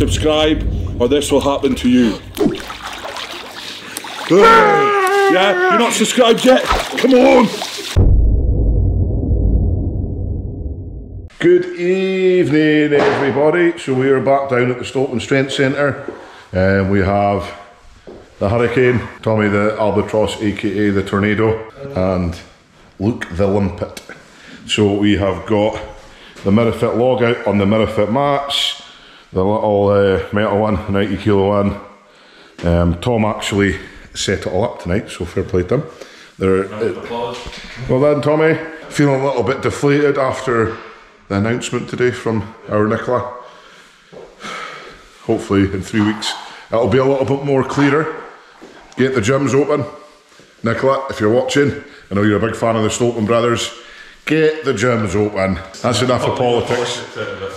subscribe, or this will happen to you. yeah, you're not subscribed yet? Come on! Good evening, everybody. So we are back down at the Stoltman Strength Centre, and we have the Hurricane, Tommy the Albatross, aka the Tornado, and Luke the Limpet. So we have got the Mirafit log out on the Mirafit mats, the little uh, metal one, 90 kilo one. Um, Tom actually set it all up tonight, so fair play to him. There, uh, well done, Tommy. Feeling a little bit deflated after the announcement today from our Nicola. Hopefully, in three weeks, it'll be a little bit more clearer. Get the gyms open. Nicola, if you're watching, I know you're a big fan of the Stoltman brothers. Get the gyms open. That's enough of politics.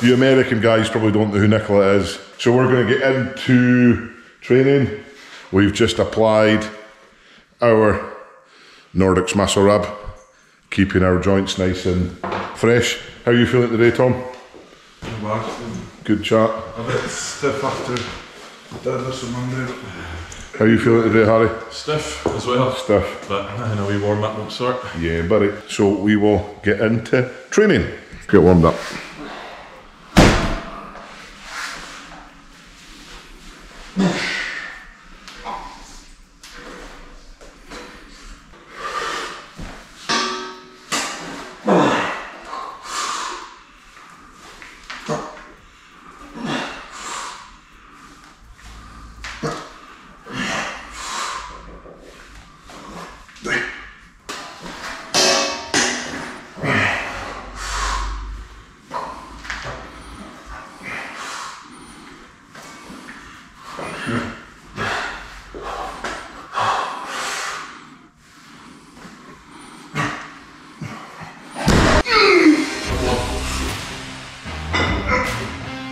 You American guys probably don't know who Nicola is. So we're going to get into training. We've just applied our Nordics muscle rub, keeping our joints nice and fresh. How are you feeling today, Tom? Good chat. A bit stiff after deadlifts on Monday. How are you feeling today, Harry? Stiff as well, Stiff. but in a wee warm up of sort. Yeah, buddy. So we will get into training. Get warmed up.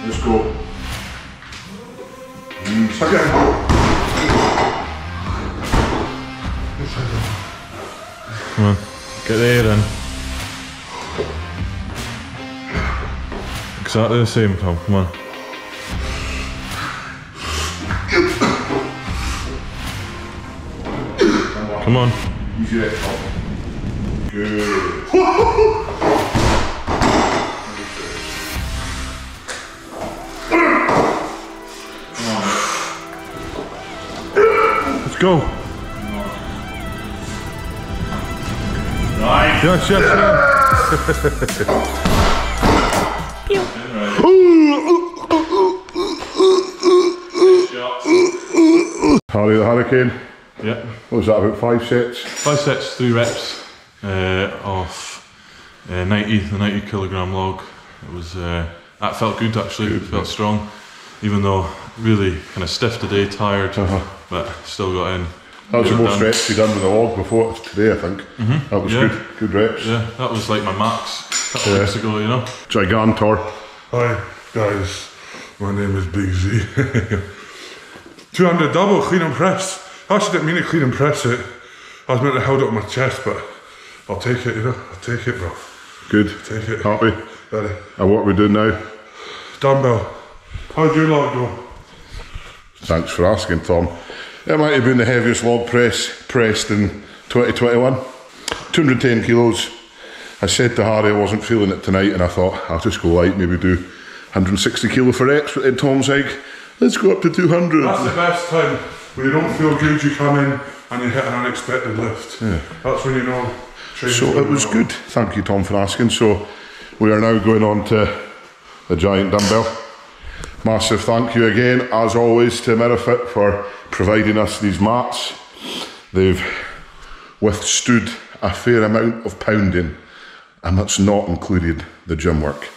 Let's go. Okay. Come on, get the air in. Exactly the same, Tom. Come on. Come on. Easy there, Tom. Good. go. Nice. Yes, yes, yes. Harry the Hurricane. Yeah. What was that, about five sets? Five sets, three reps uh, of uh, 90, the 90 kilogram log. It was uh, that felt good actually. It felt strong, even though really kind of stiff today, tired, uh-huh. but still got in. That was the most done. reps you done with the log before today, I think. Mm-hmm. That was Yeah. good. Good reps. Yeah, that was like my max a couple Yeah. weeks ago, you know. Gigantor. Hi guys, my name is Big Z. 200 double clean and press. I actually didn't mean to clean and press it. I was meant to hold it on my chest, but I'll take it, you know. I'll take it, bro. Good. Take it. Happy. Ready. And what are we doing now? Dumbbell. How'd your log go? Thanks for asking, Tom. It might have been the heaviest log press pressed in 2021. 210 kilos. I said to Harry I wasn't feeling it tonight, and I thought I'll just go light, maybe do 160 kilo for reps. But then Tom's like, let's go up to 200. That's the best time. When you don't feel good, you come in and you hit an unexpected lift. Yeah. That's when you know. So it was well. good. Thank you, Tom, for asking. So we are now going on to the giant dumbbell. Massive thank you again, as always, to Mirafit for providing us these mats. They've withstood a fair amount of pounding, and that's not included the gym work.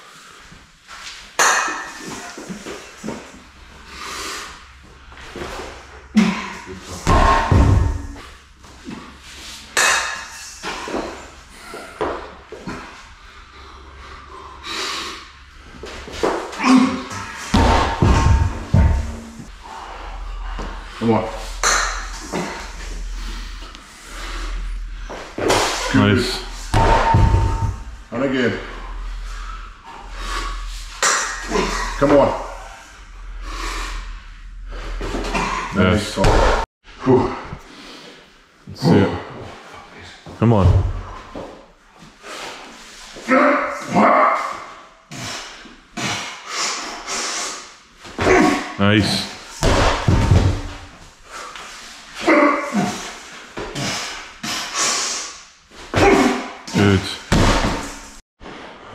Come on. Nice. And again. Come on. Yes. Let's see it. Come on. Nice. Good.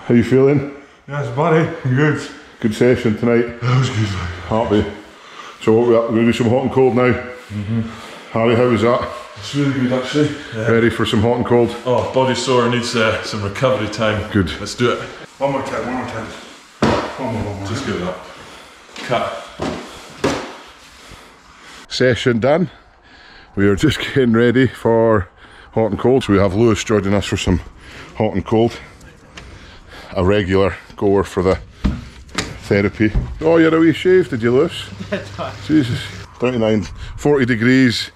How you feeling? Yes, buddy. Good. Good session tonight. That was good. Happy. So what we up? We're going to do some hot and cold now. Harry, how was that? It's really good actually. Ready for some hot and cold? Oh, body sore needs uh, some recovery time. Good. Let's do it. One more time, one more time. One more, one more. Just give it up. Cut. Session done. We are just getting ready for hot and cold. So we have Lewis joining us for some hot and cold. A regular goer for the therapy. Oh, you're a wee shave, did you, Lewis? Jesus. 39, 40 degrees.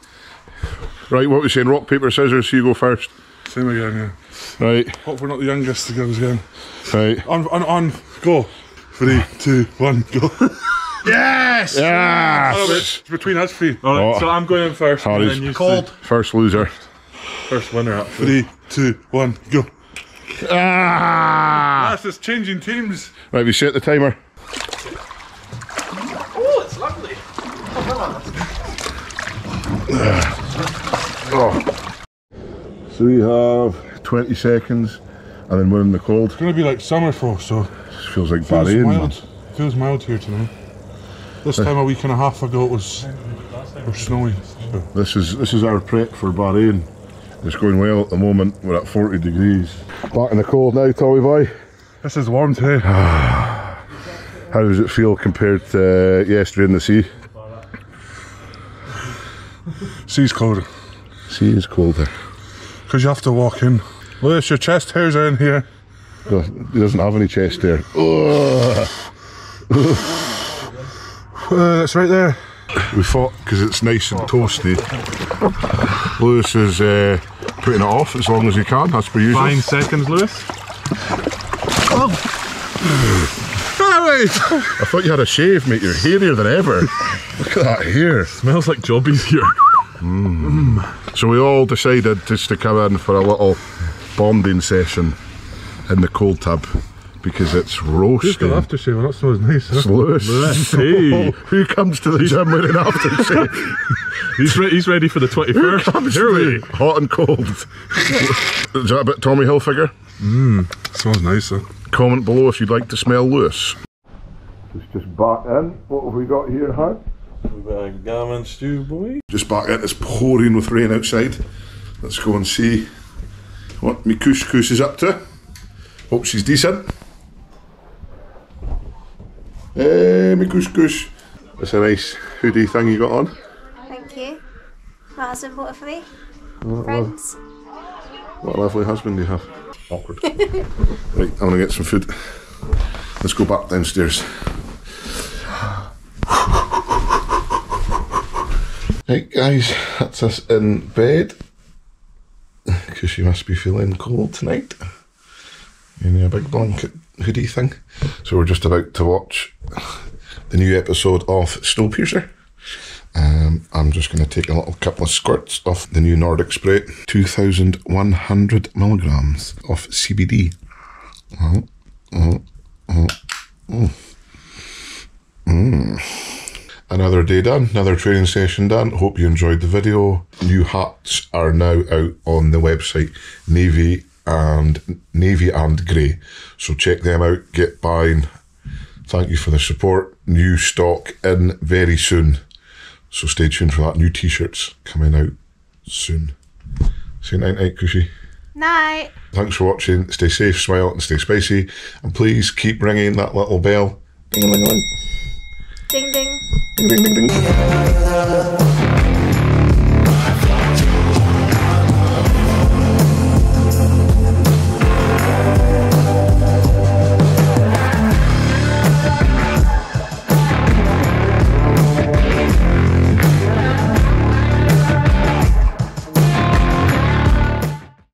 Right, what we saying? Rock, paper, scissors. You go first. Same again, yeah. Right, Hope we're not the youngest to go again. right. On, on, on, go. Three, two, one, go. Yes! Oh, Yes! it's between us three. Alright, Oh. so I'm going in first. and then you Cold. First loser. First winner up. Three, two, one, go. Ah! That's just changing teams. Right, we set the timer. Oh, it's lovely. Oh. So we have 20 seconds and then we're in the cold. It's gonna be like summer for us, so This feels like feels Bahrain. man. mild. Feels mild here tonight. This time a week and a half ago it was, it was snowy. So. This is this is our prep for Bahrain. It's going well at the moment. We're at 40 degrees. Back in the cold now, Tommy boy. This is warm today. How does it feel compared to uh, yesterday in the sea? Sea's colder. Sea is colder. Because you have to walk in. Lewis, your chest hairs are in here. He doesn't have any chest there. Ugh. Uh, it's right there. We thought because it's nice and toasty. Lewis is uh, putting it off as long as you can, as per usual. Nine seconds, Lewis. Oh. I thought you had a shave, mate. You're hairier than ever. Look at that hair. Smells like jobbies here. Mm. So we all decided just to come in for a little bonding session in the cold tub because it's roasting. aftershave, and that smells nice. It's Lewis. Hey. Who comes to the gym wearing aftershave? He's, re- he's ready for the 21st. comes Here to we hot and cold. Is that a bit Tommy Hilfiger? Hmm, smells nice, though. Comment below if you'd like to smell Lewis. It's just back in. What have we got here, Hank? gammon stew, boy. Just back in. It's pouring with rain outside. Let's go and see what me couscous is up to. Hope she's decent. Hey, my me couscous. That's a nice hoodie thing you got on. Thank you. My husband bought it for me. Oh, Friends. What a lovely husband you have. Awkward. right, I'm gonna get some food. Let's go back downstairs. Right, guys, that's us in bed. Because she must be feeling cold tonight. In a big blanket hoodie thing. So we're just about to watch the new episode of Snowpiercer. Um, I'm just going to take a little couple of squirts of the new Nordic spray, 2,100 milligrams of CBD. Oh, oh, oh, oh. Mm. Another day done, another training session done. Hope you enjoyed the video. New hats are now out on the website, navy and navy and grey. So check them out. Get buying. Thank you for the support. New stock in very soon. So stay tuned for that. New t-shirts coming out soon. Say night night, Cushy. Night. Thanks for watching. Stay safe, smile, and stay spicy. And please keep ringing that little bell. Ding, ding, ding, Ding ding. ding, ding, ding, ding.